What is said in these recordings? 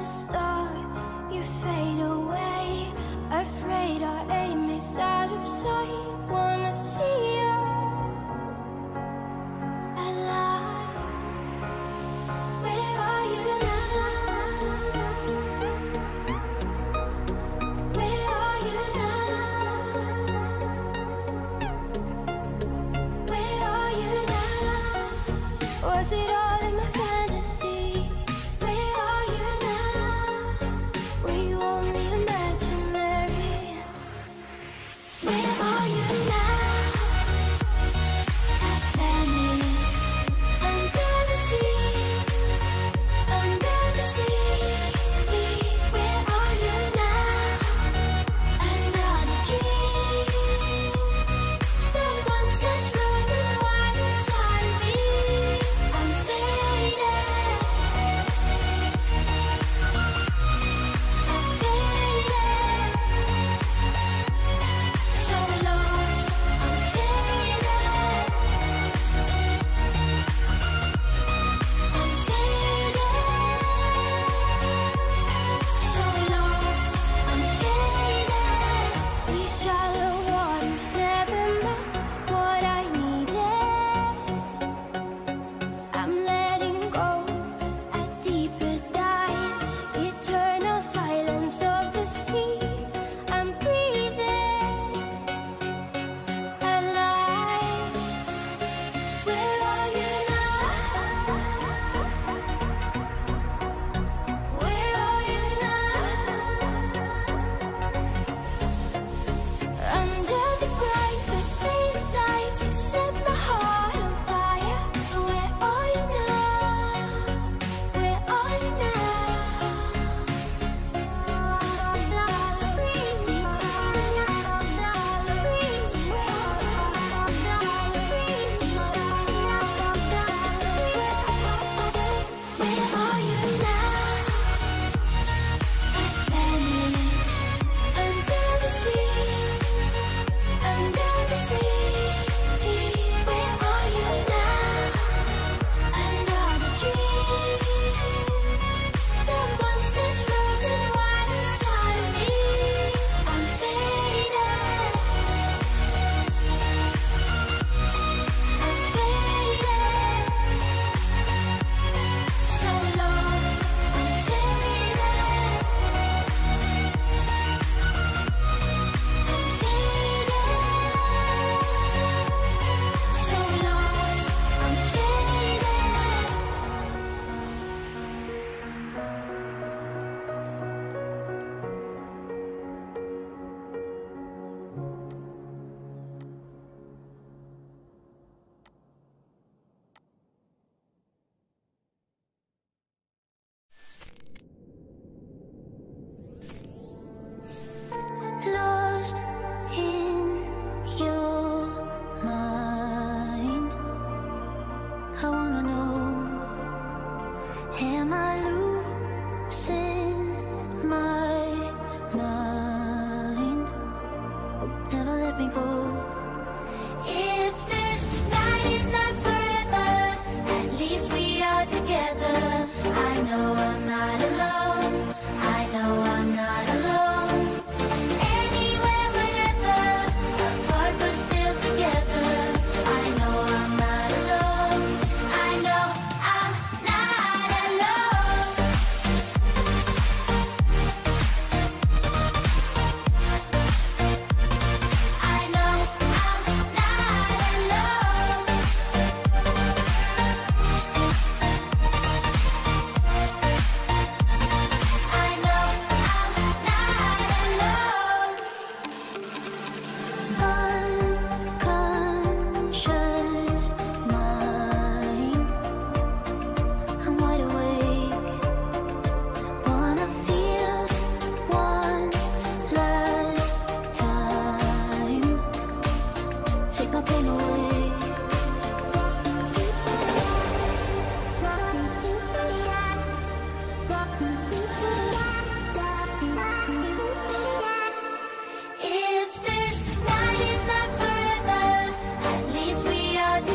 Another star, never let me go.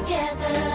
together.